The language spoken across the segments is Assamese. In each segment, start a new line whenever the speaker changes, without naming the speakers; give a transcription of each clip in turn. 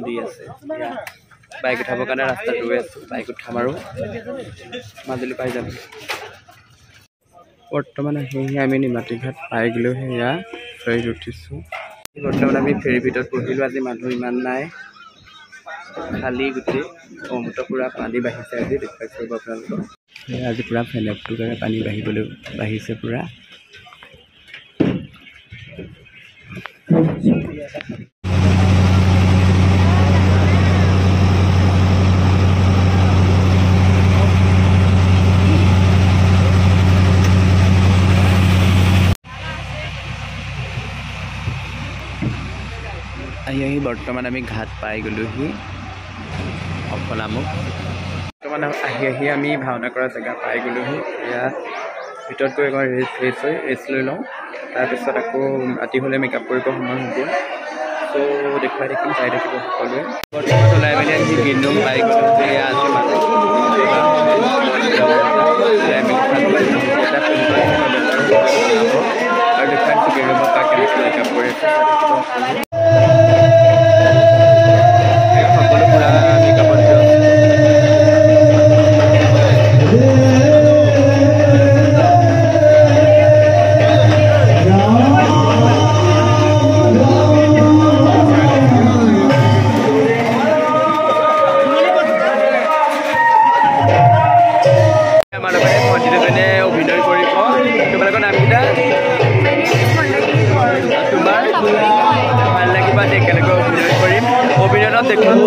দি আছে। বাইক উঠাবৰ কাৰণে ৰাস্তাত ৰৈ আছোঁ। বাইক উঠাম আৰু। মাজুলী পাই যাম। বৰ্তমান সেয়েহে আমি নিমাতী ঘাট পাই গ'লোঁ সেয়া। ফেৰীত উঠিছোঁ। বৰ্তমান আমি ফেৰীৰ ভিতৰত বহিলোঁ। আজি মানুহ ইমান নাই। খালী গোটেই ব্ৰহ্মপুত্ৰ পূৰা পানী বাঢ়িছে আজি দেখুৱাইছোঁ আপোনালোকক। সেয়া আজি পূৰা ফেনেকটোৰ কাৰণে পানী বাঢ়িবলৈ বাঢ়িছে পূৰা। বৰ্তমান আমি ঘাট পাই গ'লোহি। সফলামুখ বৰ্তমান আহি আহি আমি ভাওনা কৰা জেগা পাই গ'লোহি। এয়া ভিতৰত গৈ এবাৰ ৰেষ্ট ফ্ৰেছ হৈ ৰেষ্ট লৈ লওঁ। তাৰপিছত আকৌ ৰাতি হ'লে মেকআপ কৰিব সময় হ'ব। চ' দেখুৱাই থাকিম চাই থাকিব সকলোৱে। বৰ্তমান ওলাই মেলি আহি গ্ৰীণ ৰুম পাই গ'লোঁ এয়া আৰু দেখুৱাই গ্ৰীণ কেনেকৈ মেকআপ কৰি একেলগে অভিনয় কৰিম অভিনয়ত দেখুৱাম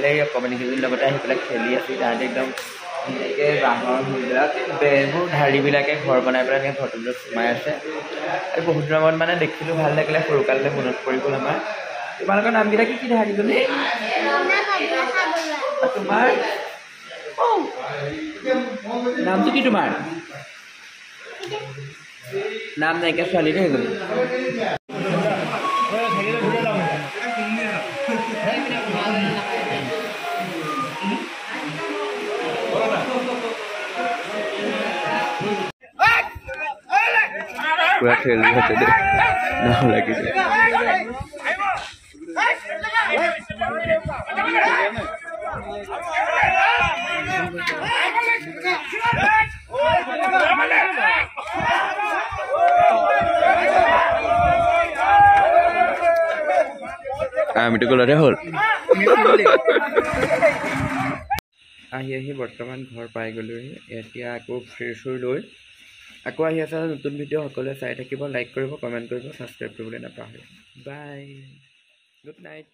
থাকিলে সেই কমেডি শিল্পীৰ লগতে আহি পেলাই খেলি আছিল তাহাঁতি একদম ধুনীয়াকৈ বাঁহৰ সেইবিলাক বেৰবোৰ ঢাৰিবিলাকে ঘৰ বনাই পেলাই সেই ঘৰটোলৈ সোমাই আছে আৰু বহুত দিনৰ মূৰত মানে দেখিলোঁ ভাল লাগিলে সৰু কালতে মনত পৰি গ'ল আমাৰ তোমালোকৰ নামকেইটা কি কি ধাৰি তোমাৰ নামটো কি তোমাৰ নাম নাইকিয়া ছোৱালীটো হৈ গ'ল এজনী পুৰা ঠেলি হাতে দেই নাও লাগিছে আমিতো গ'লতে হ'ল আহি আহি বৰ্তমান ঘৰ পাই গ'লোহি। এতিয়া আকৌ ফ্ৰেছ হৈ লৈ আকৌ আহি আছে নতুন ভিডিঅ' সকলোৱে চাই থাকিব লাইক কৰিব কমেণ্ট কৰিব ছাবস্ক্ৰাইব কৰিবলৈ নাপাহৰিব। Bye good night